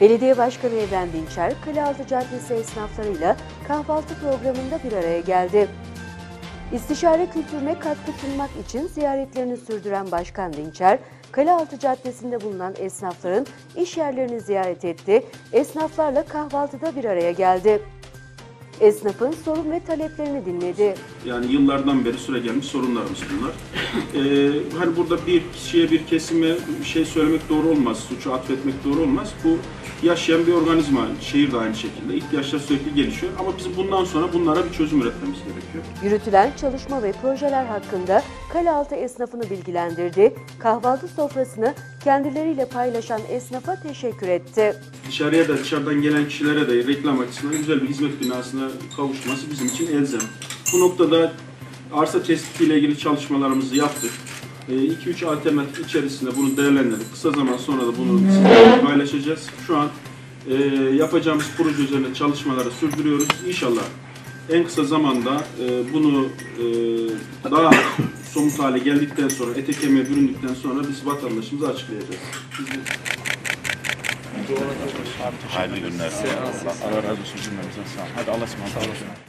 Belediye Başkanı Evren Dinçer, Kalealtı Caddesi esnaflarıyla kahvaltı programında bir araya geldi. İstişare kültürüne katkı sunmak için ziyaretlerini sürdüren Başkan Dinçer, Kalealtı Caddesi'nde bulunan esnafların iş yerlerini ziyaret etti, esnaflarla kahvaltıda bir araya geldi. Esnafın sorun ve taleplerini dinledi. Yani yıllardan beri süre gelmiş sorunlarımız bunlar. Ee, hani burada bir kişiye bir kesime bir şey söylemek doğru olmaz, suçu atfetmek doğru olmaz. Bu yaşayan bir organizma, şehir de aynı şekilde. İhtiyaçlar sürekli gelişiyor ama bizim bundan sonra bunlara bir çözüm üretmemiz gerekiyor. Yürütülen çalışma ve projeler hakkında Kalealtı esnafını bilgilendirdi, kahvaltı sofrasını kendileriyle paylaşan esnafa teşekkür etti. Dışarıya da dışarıdan gelen kişilere de reklam açısından güzel bir hizmet binasına kavuşması bizim için elzem. Bu noktada arsa tespitiyle ilgili çalışmalarımızı yaptık. 2-3 alternatif içerisinde bunu değerlendirdik. Kısa zaman sonra da bunu sizinle paylaşacağız. Şu an e, yapacağımız proje üzerine çalışmaları sürdürüyoruz. İnşallah en kısa zamanda e, bunu e, daha somut hale geldikten sonra, ete kemiğe büründükten sonra biz vatandaşımıza açıklayacağız. Biz de- Hayırlı günler. Allah razı olsun cümlemizden sağ olun. Hadi Allah'a ısmarladık.